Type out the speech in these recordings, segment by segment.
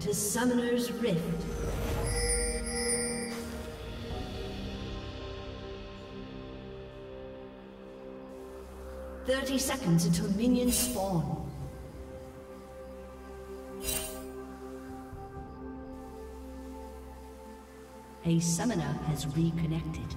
to Summoner's Rift. Thirty seconds until minions spawn. A summoner has reconnected.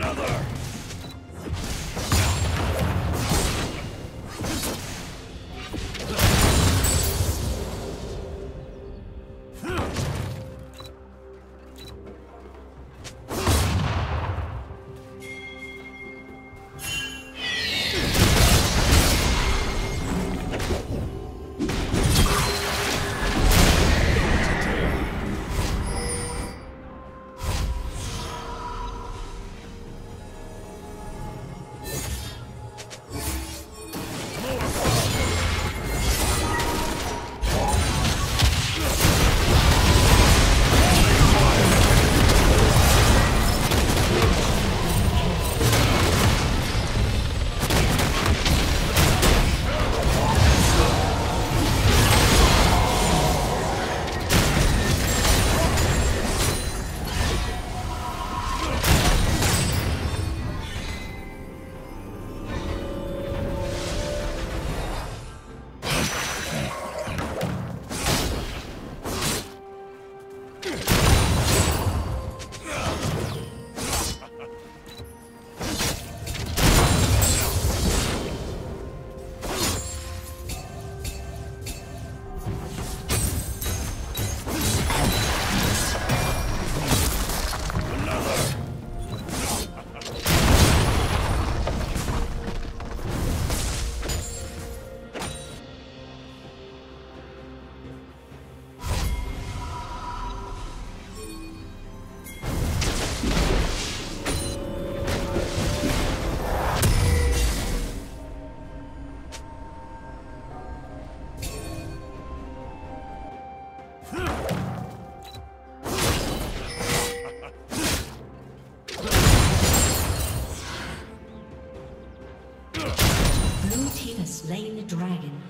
Another! slain the dragon.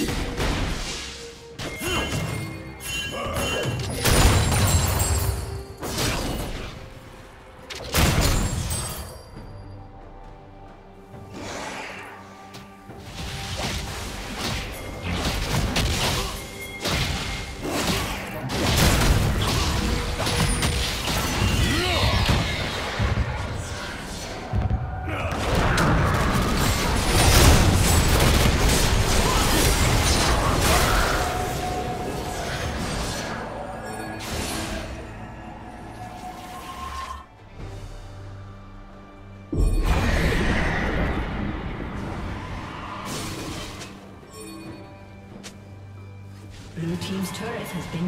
есть.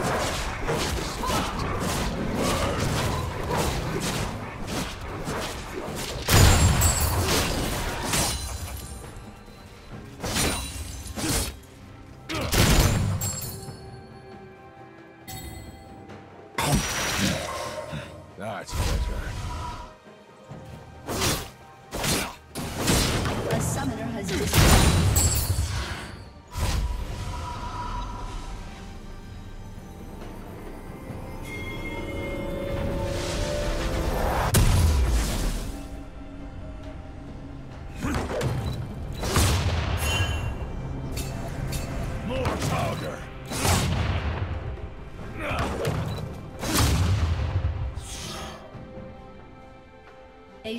A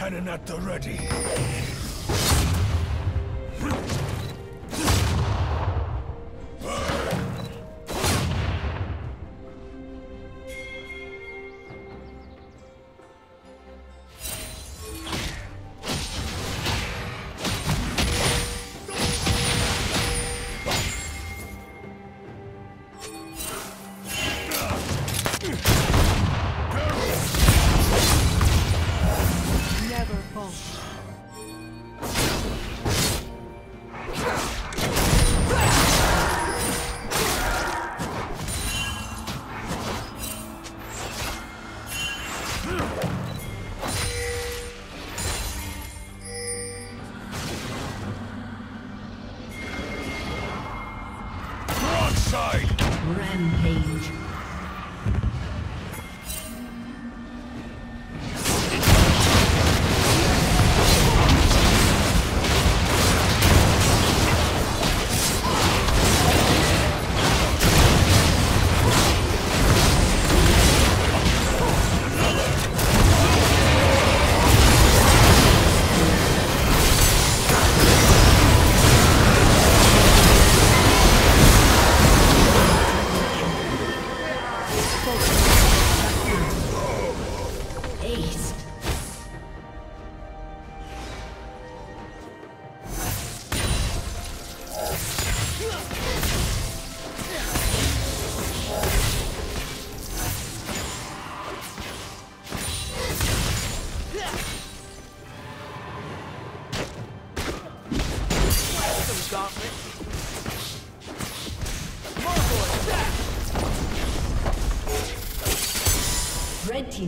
Cannon at the ready.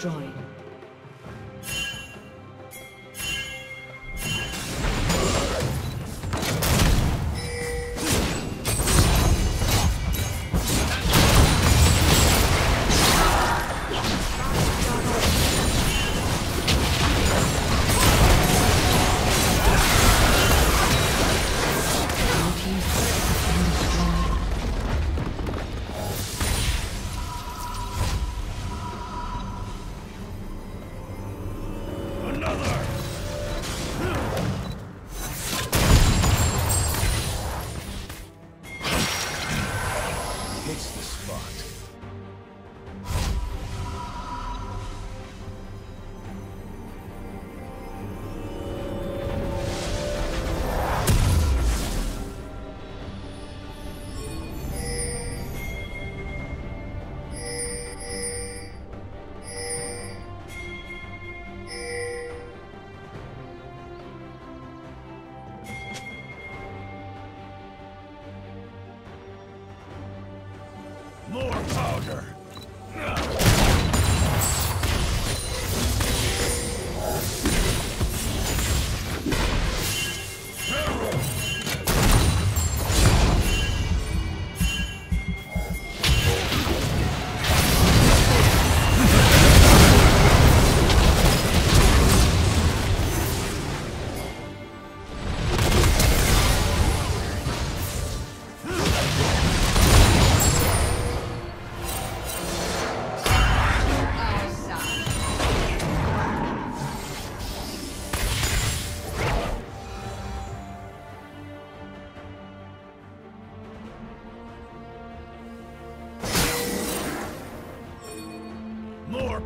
Destroyed.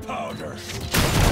Powder!